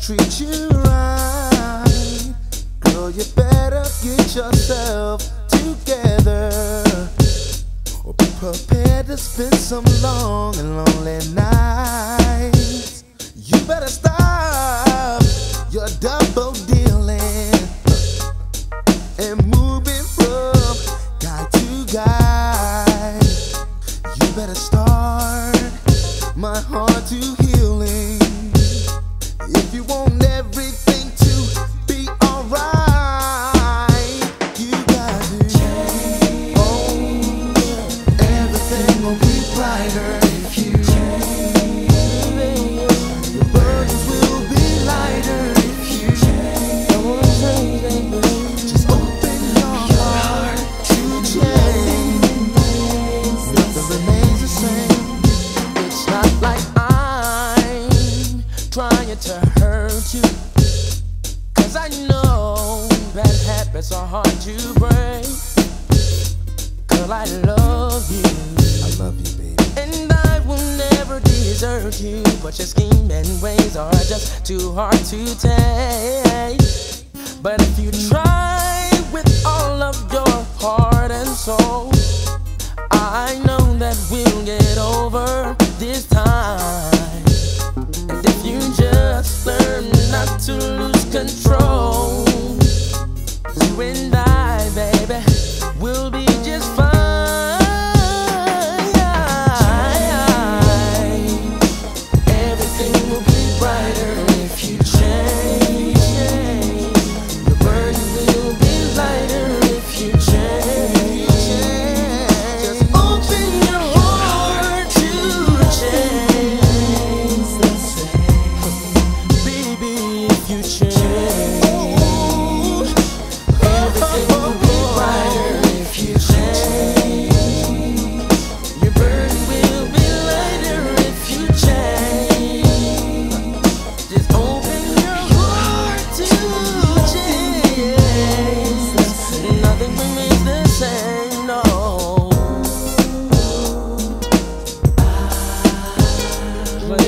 treat you right. Girl, you better get yourself together. Or be prepared to spend some long and lonely nights. You better stop your double dealing and move it from guy to guy. You better start my heart to if you want every habits are hard to break. Girl, I love you. I love you, baby. And I will never desert you. But your scheme and ways are just too hard to take. But if you try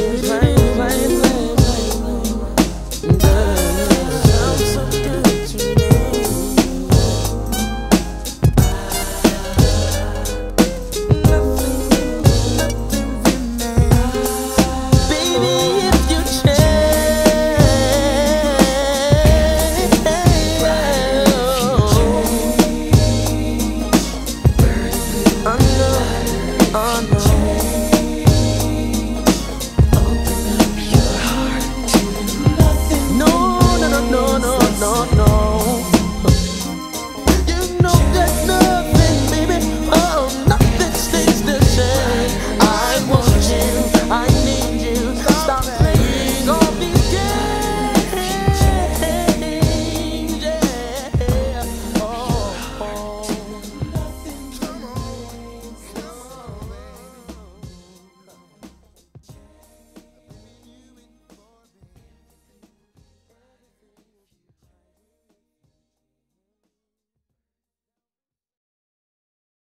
lose my